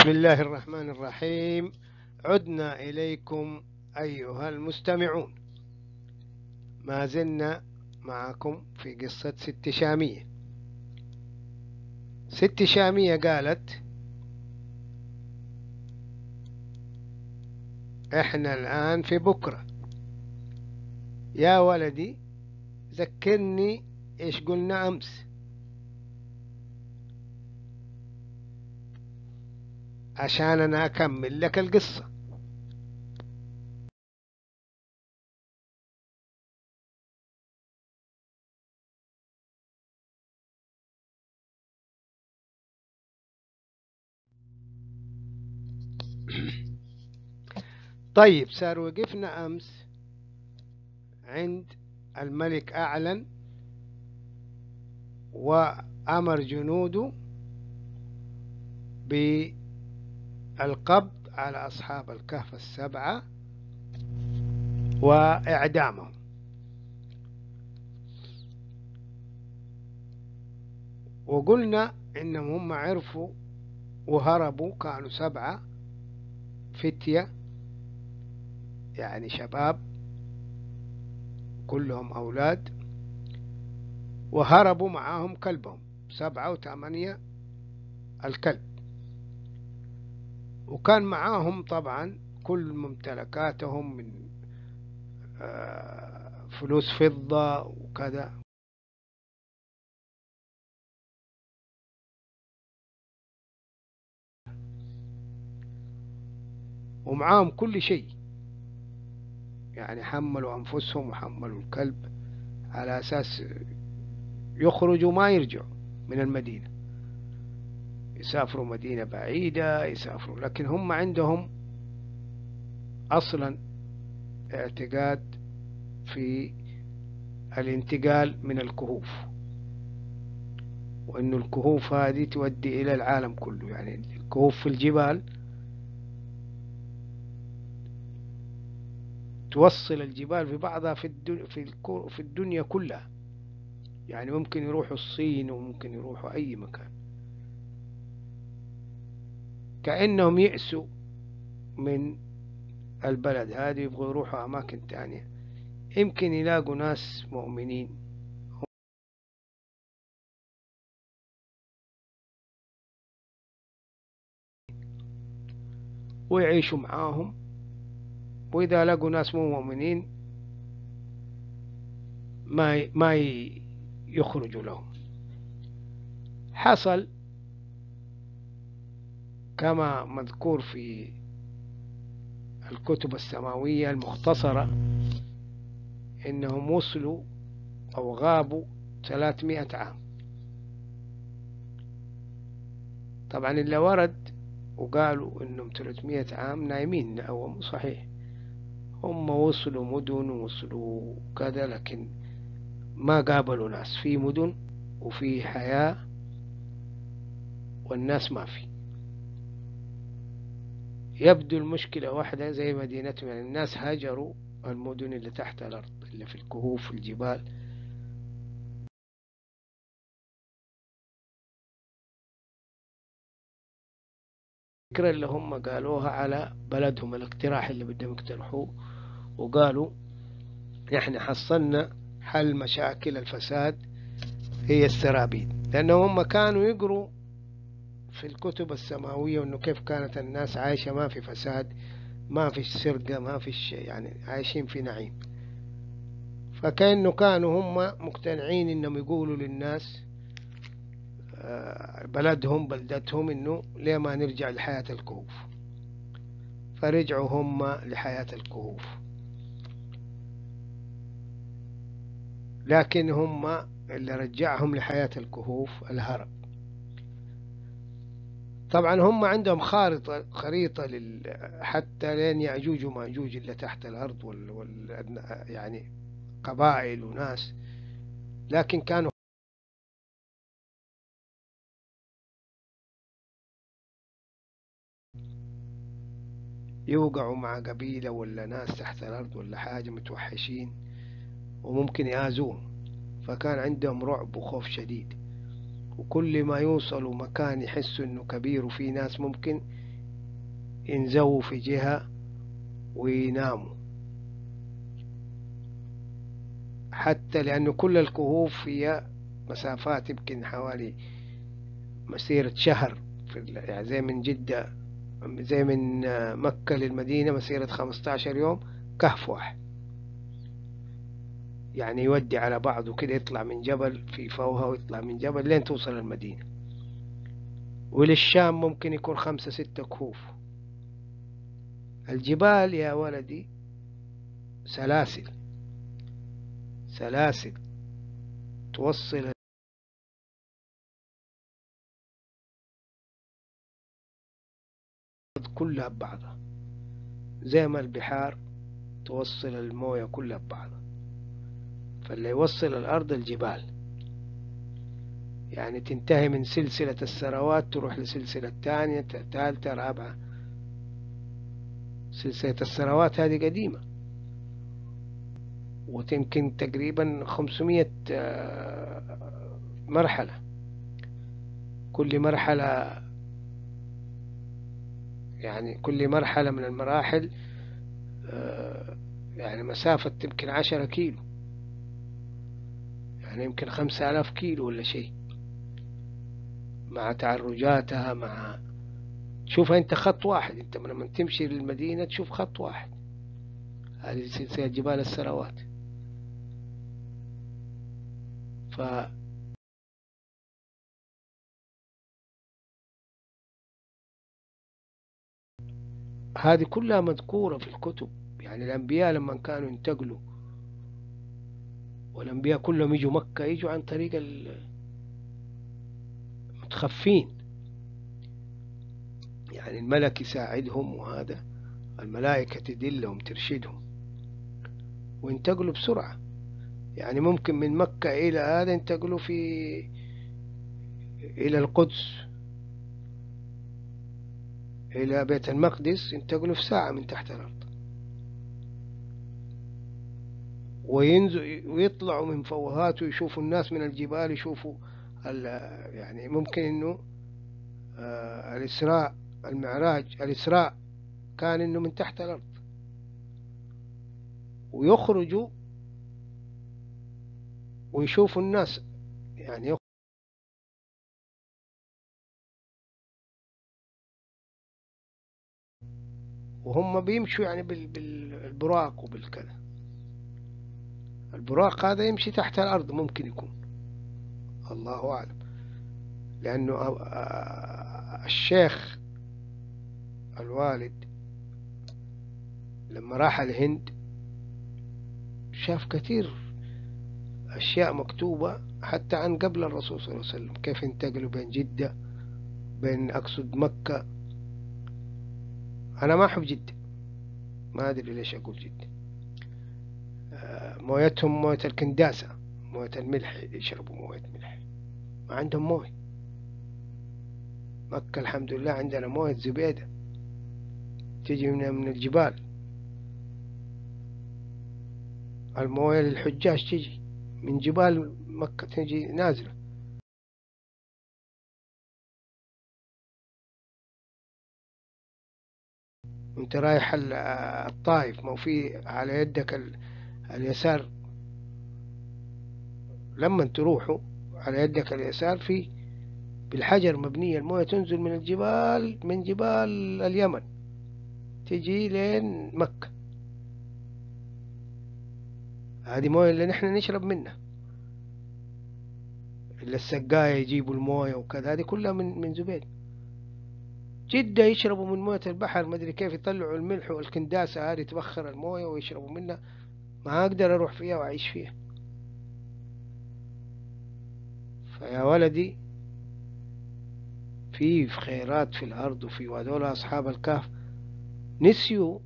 بسم الله الرحمن الرحيم. عدنا إليكم أيها المستمعون. ما زلنا معكم في قصة ست شامية. ست شامية قالت إحنا الآن في بكرة. يا ولدي ذكرني إيش قلنا أمس. عشان أنا أكمل لك القصة. طيب صار وقفنا أمس عند الملك أعلن وأمر جنوده بالقبض على أصحاب الكهف السبعة وإعدامهم. وقلنا إنهم هم عرفوا وهربوا كانوا سبعة فتية يعني شباب كلهم أولاد وهربوا معاهم كلبهم سبعة وثمانية الكلب. وكان معاهم طبعا كل ممتلكاتهم من فلوس فضة وكذا. ومعاهم كل شيء. يعني حملوا أنفسهم وحملوا الكلب على أساس يخرجوا ما يرجعوا من المدينة. يسافروا مدينة بعيدة يسافروا لكن هم عندهم أصلا اعتقاد في الانتقال من الكهوف. وأن الكهوف هذه تؤدي إلى العالم كله. يعني الكهوف في الجبال توصل الجبال في بعضها في الدنيا, في, في الدنيا كلها. يعني ممكن يروحوا الصين وممكن يروحوا أي مكان. كأنهم يأسوا من البلد هذه يبغوا يروحوا أماكن تانية. يمكن يلاقوا ناس مؤمنين. ويعيشوا معاهم. وإذا لقوا ناس مو مؤمنين ما ما يخرجوا لهم. حصل كما مذكور في الكتب السماوية المختصرة إنهم وصلوا أو غابوا ثلاثمائة عام. طبعا اللي ورد وقالوا إنهم ثلاثمائة عام نايمين لا هو صحيح. هم وصلوا مدن ووصلوا كذا لكن ما قابلوا ناس. في مدن وفي حياة والناس ما في. يبدو المشكلة واحدة زي مدينتهم. يعني الناس هاجروا المدن اللي تحت الأرض اللي في الكهوف في الجبال الفكرة اللي هم قالوها على بلدهم الاقتراح اللي بدهم يقترحوه. وقالوا إحنا حصلنا حل مشاكل الفساد هي السرابيل لأنهم هم كانوا يقروا في الكتب السماوية وإنه كيف كانت الناس عايشة ما في فساد ما في سرقة ما في شيء يعني عايشين في نعيم. فكأنه كانوا هم مقتنعين إنهم يقولوا للناس بلدهم بلدتهم إنه ليه ما نرجع لحياة الكهوف؟ فرجعوا هم لحياة الكهوف. لكن هم اللي رجعهم لحياة الكهوف الهرب. طبعا هم عندهم خارطة خريطة لل حتى لين يأجوج ومأجوج اللي تحت الأرض وال... وال... يعني قبائل وناس. لكن كانوا يوقعوا مع قبيلة ولا ناس تحت الأرض ولا حاجة متوحشين وممكن يآذوهم فكان عندهم رعب وخوف شديد. وكل ما يوصلوا مكان يحسوا إنه كبير وفي ناس ممكن ينزووا في جهة ويناموا. حتى لأنه كل الكهوف هي مسافات يمكن حوالي مسيرة شهر في يعني زي من جدة زي من مكة للمدينة مسيرة 15 يوم كهف واحد. يعني يودي على بعضه كده يطلع من جبل في فوهة ويطلع من جبل لين توصل المدينة. وللشام ممكن يكون خمسة ستة كهوف. الجبال يا ولدي سلاسل سلاسل توصل كلها ببعضها. زي ما البحار توصل الموية كلها ببعضها. فاللي يوصل الأرض الجبال. يعني تنتهي من سلسلة السروات تروح لسلسلة تانية ثالثة رابعة. سلسلة السروات هذه قديمة. وتمكن تقريبا خمسمية مرحلة. كل مرحلة يعني كل مرحلة من المراحل يعني مسافة يمكن عشرة كيلو. يعني يمكن خمسة آلاف كيلو ولا شيء. مع تعرجاتها مع شوف أنت خط واحد. أنت لما تمشي للمدينة تشوف خط واحد. هذه سلسلة جبال السروات ف هذه كلها مذكورة في الكتب. يعني الأنبياء لما كانوا ينتقلوا والأنبياء كلهم يجوا مكة يجوا عن طريق المتخفين يعني الملك يساعدهم وهذا الملائكة تدلهم ترشدهم وينتقلوا بسرعة. يعني ممكن من مكة إلى هذا ينتقلوا في إلى القدس إلى بيت المقدس ينتقلوا في ساعة من تحت الأرض. وينزل ويطلعوا من فوهات ويشوفوا الناس من الجبال يشوفوا يعني ممكن إنه آه الإسراء المعراج الإسراء كان إنه من تحت الأرض. ويخرجوا ويشوفوا الناس يعني وهم بيمشوا يعني بالبراق وبالكذا. البراق هذا يمشي تحت الأرض ممكن يكون. الله أعلم. لأنه الشيخ الوالد لما راح الهند شاف كثير أشياء مكتوبة حتى عن قبل الرسول صلى الله عليه وسلم. كيف انتقلوا بين جدة بين أقصد مكة. أنا ما أحب جدة. ما أدري ليش أقول جدة. مويتهم موية الكنداسة موية الملح يشربوا موية ملح. ما عندهم موية. مكة الحمد لله عندنا موية زبيدة. تجي من من الجبال. الموية للحجاج تجي. من جبال مكة تجي نازلة. وانت رايح الطائف ما في على يدك اليسار. لما تروحوا على يدك اليسار في بالحجر مبنية الموية تنزل من الجبال من جبال اليمن. تجي لين مكة. هذه موية اللي نحن نشرب منها. إلا السقاية يجيبوا الموية وكذا هذه كلها من من زبيد جدة يشربوا من موية البحر ما أدري كيف يطلعوا الملح والكنداسة هذه تبخر الموية ويشربوا منها. ما أقدر أروح فيها وأعيش فيها. فيا ولدي في خيرات في الأرض وفي وهذول أصحاب الكهف نسيوا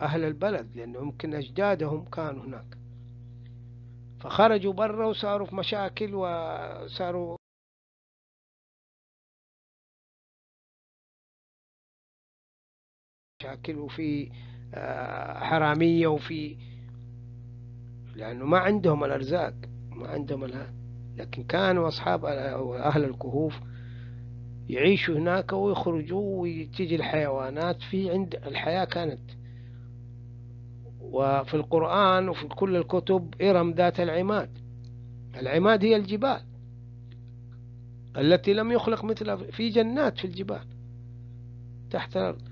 أهل البلد لأنه يمكن أجدادهم كانوا هناك. فخرجوا برا وصاروا في مشاكل وصاروا مشاكل وفي حرامية وفي لأنه ما عندهم الأرزاق ما عندهم الها لكن كانوا أصحاب أهل الكهوف يعيشوا هناك ويخرجوا وتجي الحيوانات في عند الحياة كانت. وفي القرآن وفي كل الكتب إرم ذات العماد. العماد هي الجبال التي لم يخلق مثلها في جنات في الجبال تحت الأرض.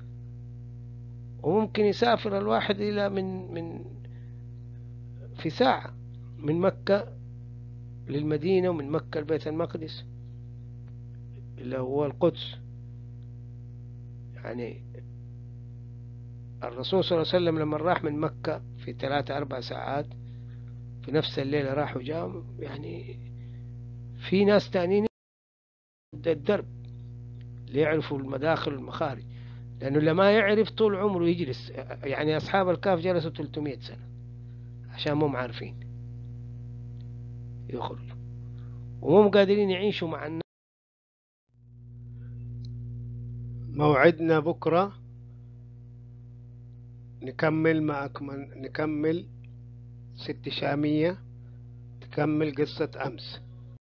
وممكن يسافر الواحد إلى من من في ساعة من مكة للمدينة ومن مكة لبيت المقدس اللي هو القدس. يعني الرسول صلى الله عليه وسلم لما راح من مكة في ثلاثة أربع ساعات في نفس الليلة راح وجاء يعني في ناس تانيين الدرب ليعرفوا المداخل والمخارج لأنه اللي ما يعرف طول عمره يجلس. يعني أصحاب الكهف جلسوا 300 سنة. عشان مو عارفين يخرجوا ومو قادرين يعيشوا مع الناس. موعدنا بكرة. نكمل معك من نكمل ست شامية. تكمل قصة أمس.